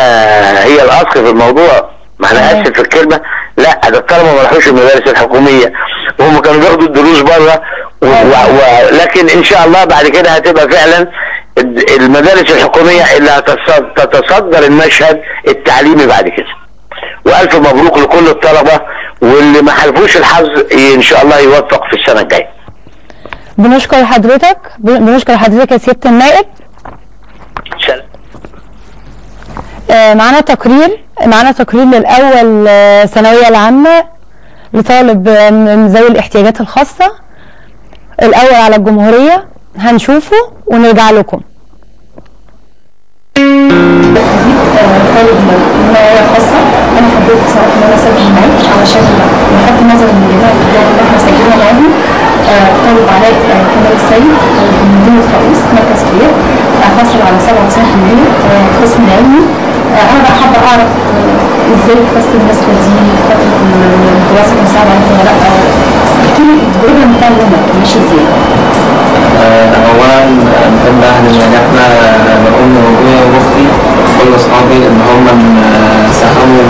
هي الأصل في الموضوع. ما أنا آسف في الكلمة. لا ده الطلبة ما راحوش المدارس الحكومية. وهم كانوا بياخدوا الدروس بره و... و... و... لكن إن شاء الله بعد كده هتبقى فعلا المدارس الحكومية اللي هتصد... تتصدر المشهد التعليمي بعد كده. وألف مبروك لكل الطلبة. واللي ما حلفوش الحظ إن شاء الله يوفق في السنة الجاية. بنشكر حضرتك. بنشكر حضرتك يا سيادة النائب. سلام. آه، معانا تقرير معانا تقرير للأول آه، ثانوية العامة لطالب من ذوي الاحتياجات الخاصة. الأول على الجمهورية هنشوفه ونرجع لكم. طالب خاصة أنا حبيت صراحة إن أنا أسجل معاك علشان بغض النظر اللي إحنا سجلنا معاهم طالب علاء كمال السيد. مدينة رئيس مركز كبير آه، حصل على 97% آه، قسم علمي آه، أنا بقى حابة أعرف آه، إزاي درست النسبة دي فترة الدراسة كان صعب عليك ولا لأ احكي لي بتاع يومك ماشي إزاي؟ آه، اولا بحب أهل نجاحنا لامي وابويا وأختي وكل اصحابي إن هم ساهموا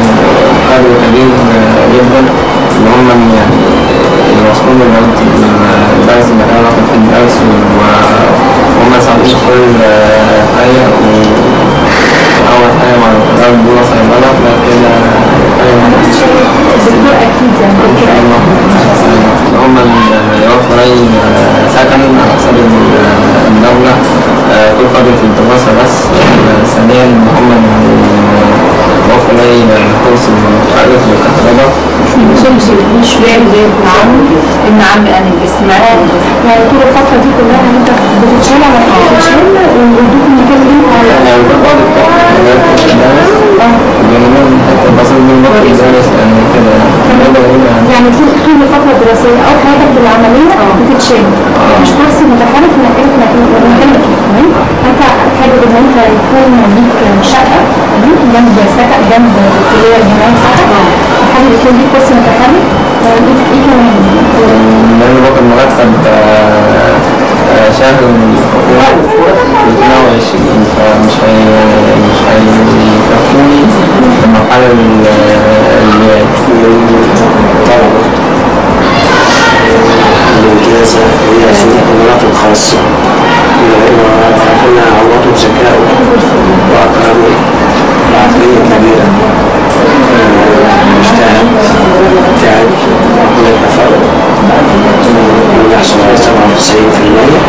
قدر كبير جدا إن هم يعني الدرس اللي أنا باخد في الدرس وهم ساعدوني في كل حاجة واول حاجة مع القرار دول صيدله بعد كده الدكتور أكيد يعني. هم يوفر أي سكن على حسب الدولة آه، كل فترة الدراسة بس آه، ثانيا إن هم يوفر أي كورس متحرك للكهرباء مش مش فاهم زي ابن عمي ابن عمي أنا الاستماع يعني طول الفترة دي كلها انت بتتشال على بتتشال ويدوك انت عايزه يعني من يعني طول الفترة الدراسيه أو حياتك العملية بتتشال مش كورس متحرك من مكانك مكانك تمام فانت حابب أن انت يكون ليك شقه جنب سكن جنب الكليه بتاعتك حابب يكون ليك كورس آه، إيه كمان. لأن باخد مرتب آه، آه، شهر الحكومة 220 فمش هي مش هيكفوني. في المرحلة ال- اللي الإجازة هي القدرات الخاصة وكنا عوضوا بذكاء وأكرموا بعقلية كبيرة. آه، اجتهد تعب ربنا يتفرق ويحصل على 97%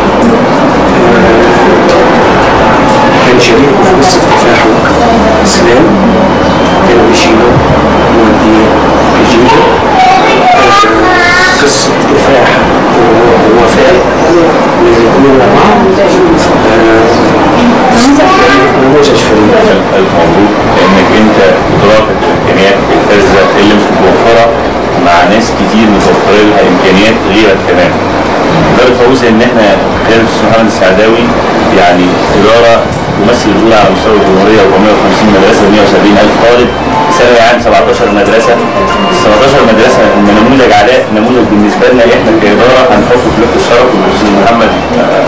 كان شريك في قصة كفاحه إسلام كان بيشيله موديه جديدة قصة كفاح ووفاء فريد ألف مبروك لأنك أنت قدراتك وإمكانياتك الفذة اللي مش متوفرة مع ناس كتير متوفرة لها إمكانيات غيرك كمان. غير فوز إن إحنا غير الأستاذ محمد السعداوي يعني إدارة تمثل الأولى على مستوى الجمهورية 450 مدرسة 170 ألف طالب. ثانوي عام 17 مدرسة. 17 مدرسة نموذج علاء نموذج بالنسبة لنا إحنا كإدارة هنحطه في لوحة الشرف. والأستاذ محمد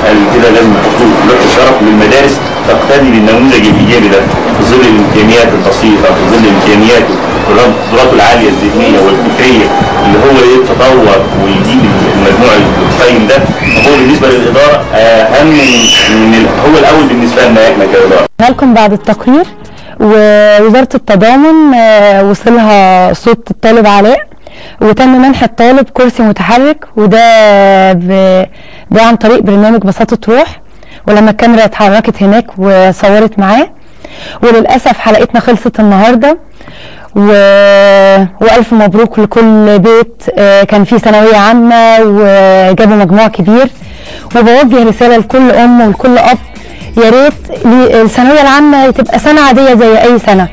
قال كده لازم نحطه في لوحة الشرف للمدارس. تقتدي بالنموذج الإيجابي ده. في ظل الإمكانيات البسيطة في ظل الإمكانيات قدراته العالية الذهنية والفكرية اللي هو إيه تطور ويجيب المجموع القيم ده هو بالنسبة للإدارة أهم من هو الأول بالنسبة لنا إحنا كإدارة لكم بعد التقرير ووزارة التضامن آه، وصلها صوت الطالب علاء وتم منح الطالب كرسي متحرك وده. ده عن طريق برنامج بساطة روح ولما الكاميرا اتحركت هناك وصورت معاه وللأسف حلقتنا خلصت النهاردة. و... وألف مبروك لكل بيت آه، كان فيه ثانوية عامة وجابوا مجموع كبير. وبوجه رسالة لكل أم ولكل أب يا ريت الثانوية العامة تبقى سنة عادية زي أي سنة.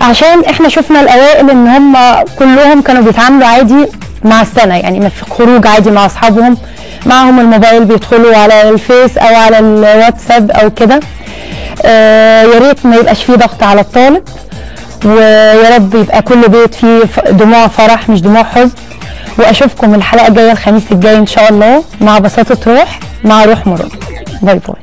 عشان إحنا شفنا الأوائل إن هم كلهم كانوا بيتعاملوا عادي مع السنة يعني ما في خروج عادي مع أصحابهم. معهم الموبايل بيدخلوا على الفيس أو على الواتساب أو كده. يا ريت ما يبقاش فيه ضغط على الطالب ويا رب يبقى كل بيت فيه دموع فرح مش دموع حزن. وأشوفكم الحلقة الجاية الخميس الجاي إن شاء الله. مع بساطة روح مع روح مراد. باي باي.